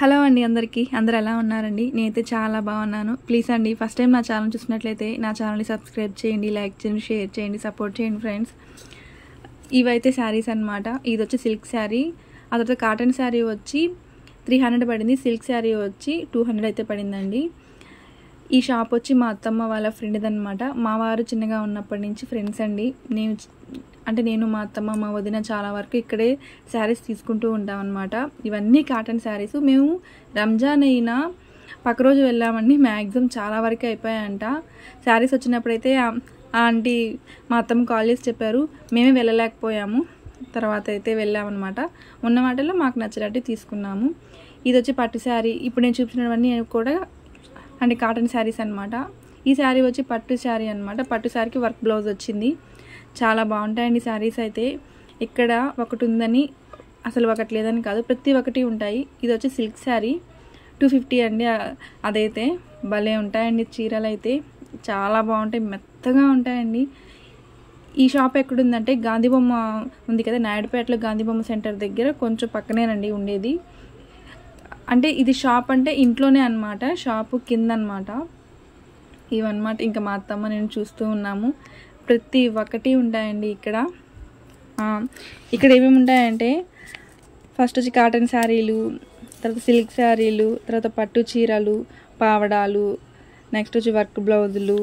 Hello అండి అందరికీ. అందరు ఎలా ఉన్నారండి? నేనైతే చాలా బాగున్నాను. ప్లీజ్ అండి ఫస్ట్ టైం నా ఛానల్ చూసినట్లయితే నా ఛానల్ని సబ్స్క్రైబ్ చేయండి లైక్ చేయండి షేర్ చేయండి సపోర్ట్ చేయండి ఫ్రెండ్స్. ఇవైతే శారీస్ అనమాట ఇది వచ్చి సిల్క్ శారీ. ఆ తర్వాత కాటన్ శారీ వచ్చి త్రీ హండ్రెడ్ పడింది. సిల్క్ శారీ వచ్చి టూ హండ్రెడ్ అయితే పడిందండి. ఈ షాప్ వచ్చి మా అత్తమ్మ వాళ్ళ ఫ్రెండ్ది అనమాట మా వారు చిన్నగా ఉన్నప్పటి నుంచి ఫ్రెండ్స్ అండి. నేను అంటే నేను మా అత్తమ్మ మా వదిన చాలా వరకు ఇక్కడే శారీస్ తీసుకుంటూ ఉంటాం అనమాట ఇవన్నీ కాటన్ శారీస్. మేము రంజాన్ అయినా పక్క రోజు వెళ్ళామండి. మ్యాక్సిమం చాలా వరకు అయిపోయాయంట. శారీస్ వచ్చినప్పుడైతే ఆ ఆ ఆంటీ మా అత్తమ్మ కాల్ చేసి చెప్పారు మేమే వెళ్ళలేకపోయాము. తర్వాత అయితే వెళ్ళామన్నమాట. ఉన్న వాటిలో మాకు నచ్చినట్టు తీసుకున్నాము. ఇది వచ్చి పట్టు శారీ. ఇప్పుడు నేను చూపించినవన్నీ కూడా అంటే కాటన్ శారీస్ అనమాట ఈ శారీ వచ్చి పట్టు శారీ అనమాట పట్టు శారీకి వర్క్ బ్లౌజ్ వచ్చింది. చాలా బాగుంటాయండి శారీస్ అయితే. ఇక్కడ ఒకటి ఉందని అసలు ఒకటి లేదని కాదు ప్రతి ఒక్కటి ఉంటాయి. ఇది వచ్చి సిల్క్ శారీ. టూ ఫిఫ్టీ అండి అదైతే. భలే ఉంటాయండి చీరలు అయితే చాలా బాగుంటాయి మెత్తగా ఉంటాయండి. ఈ షాప్ ఎక్కడుందంటే గాంధీ బొమ్మ ఉంది కదా నాయుడుపేటలో గాంధీ బొమ్మ సెంటర్ దగ్గర కొంచెం పక్కనేనండి ఉండేది. అంటే ఇది షాప్ అంటే ఇంట్లోనే అనమాట షాపు కింద అనమాట ఇవన్నమాట ఇంకా మా అత్తమ్మ నేను చూస్తూ ఉన్నాము. ప్రతి ఒక్కటి ఉంటాయండి ఇక్కడ. ఇక్కడ ఏమేమి ఉంటాయంటే ఫస్ట్ వచ్చి కాటన్ శారీలు తర్వాత సిల్క్ శారీలు తర్వాత పట్టు చీరలు పావడాలు నెక్స్ట్ వచ్చి వర్క్ బ్లౌజులు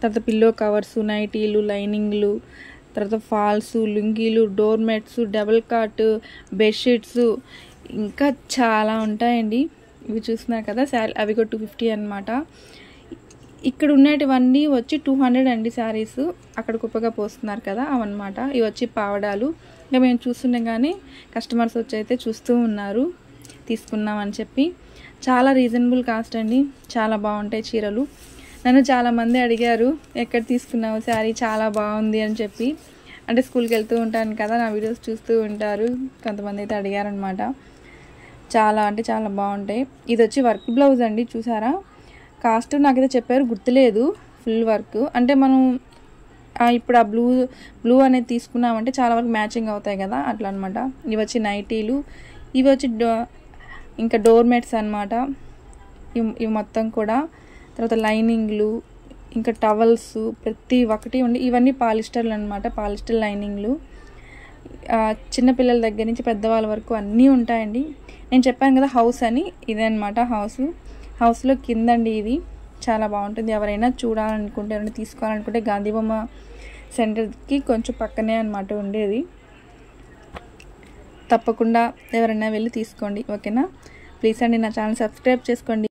తర్వాత పిల్లో కవర్స్ నైటీలు లైనింగ్లు తర్వాత falls లుంగీలు door mats double cot bedsheets ఇంకా చాలా ఉంటాయండి. ఇవి చూస్తున్నారు కదా శారీ అవి కూడా టూ ఫిఫ్టీ అనమాట ఇక్కడ ఉన్నటివన్నీ వచ్చి టూ హండ్రెడ్ అండి శారీస్. అక్కడ కుప్పగా పోస్తున్నారు కదా అవన్నమాట. ఇవి వచ్చి పావడాలు. ఇంకా మేము చూస్తుండగానే కస్టమర్స్ వచ్చి అయితే చూస్తూ ఉన్నారు. తీసుకున్నామని చెప్పి. చాలా రీజనబుల్ కాస్ట్ అండి. చాలా బాగుంటాయి చీరలు. నన్ను చాలామంది అడిగారు ఎక్కడ తీసుకున్నావు శారీ? చాలా బాగుంది అని చెప్పి. అంటే స్కూల్కి వెళ్తూ ఉంటాను కదా నా వీడియోస్ చూస్తూ ఉంటారు. కొంతమంది అయితే అడిగారనమాట చాలా అంటే చాలా బాగుంటాయి. ఇది వచ్చి వర్క్ బ్లౌజ్ అండి చూసారా? కాస్ట్ నాకైతే చెప్పారు గుర్తులేదు ఫుల్ వర్క్ అంటే మనం ఇప్పుడు ఆ బ్లూ బ్లూ అనేది తీసుకున్నామంటే చాలా వరకు మ్యాచింగ్ అవుతాయి కదా అట్లా అనమాట ఇవి వచ్చి నైటీలు ఇవి వచ్చి డో ఇంకా డోర్ మ్యాట్స్ అనమాట ఇవి ఇవి మొత్తం కూడా. తర్వాత లైనింగ్లు ఇంకా టవల్స్ ప్రతి ఒక్కటి ఉండి ఇవన్నీ పాలిస్టర్లు అనమాట పాలిస్టర్ లైనింగ్లు చిన్నపిల్లల దగ్గర నుంచి పెద్దవాళ్ళ వరకు అన్నీ ఉంటాయండి. నేను చెప్పాను కదా హౌస్ అని ఇదే అనమాట హౌస్ హౌస్లో కిందండి ఇది. చాలా బాగుంటుంది. ఎవరైనా చూడాలనుకుంటే ఎవరైనా తీసుకోవాలనుకుంటే గాంధీ బొమ్మ సెంటర్కి కొంచెం పక్కనే అనమాట ఉండేది. తప్పకుండా ఎవరైనా వెళ్ళి తీసుకోండి. ఓకేనా? ప్లీజ్ అండి నా ఛానల్ సబ్స్క్రైబ్ చేసుకోండి.